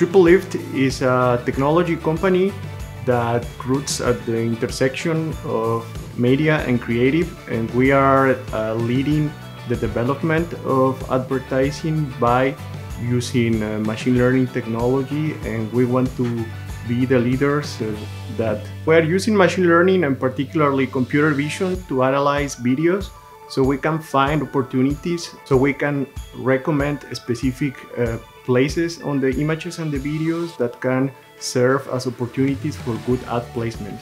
TripleLift is a technology company that roots at the intersection of media and creative, and we are uh, leading the development of advertising by using uh, machine learning technology, and we want to be the leaders uh, that we're using machine learning and particularly computer vision to analyze videos so we can find opportunities so we can recommend specific uh, places on the images and the videos that can serve as opportunities for good ad placements.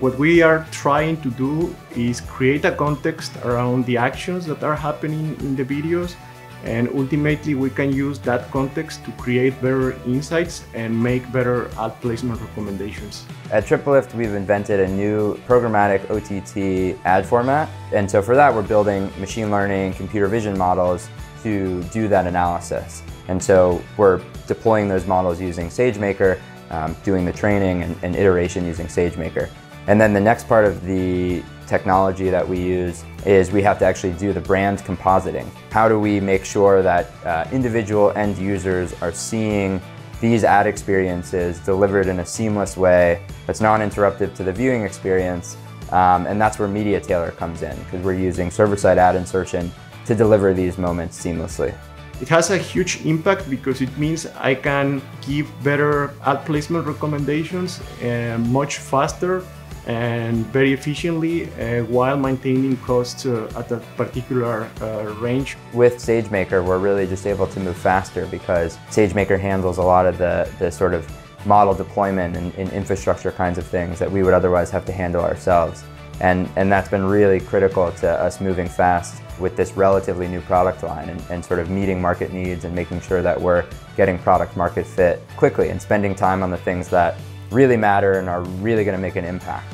What we are trying to do is create a context around the actions that are happening in the videos and ultimately we can use that context to create better insights and make better ad placement recommendations. At TripleLift we've invented a new programmatic OTT ad format and so for that we're building machine learning computer vision models to do that analysis. And so we're deploying those models using SageMaker, um, doing the training and, and iteration using SageMaker. And then the next part of the technology that we use is we have to actually do the brand compositing. How do we make sure that uh, individual end users are seeing these ad experiences delivered in a seamless way that's non-interruptive to the viewing experience um, and that's where MediaTailor comes in because we're using server-side ad insertion to deliver these moments seamlessly. It has a huge impact because it means I can give better ad placement recommendations uh, much faster and very efficiently uh, while maintaining costs uh, at a particular uh, range. With SageMaker, we're really just able to move faster because SageMaker handles a lot of the, the sort of model deployment and, and infrastructure kinds of things that we would otherwise have to handle ourselves. And, and that's been really critical to us moving fast with this relatively new product line and, and, sort of meeting market needs and making sure that we're getting product market fit quickly and spending time on the things that really matter and are really going to make an impact.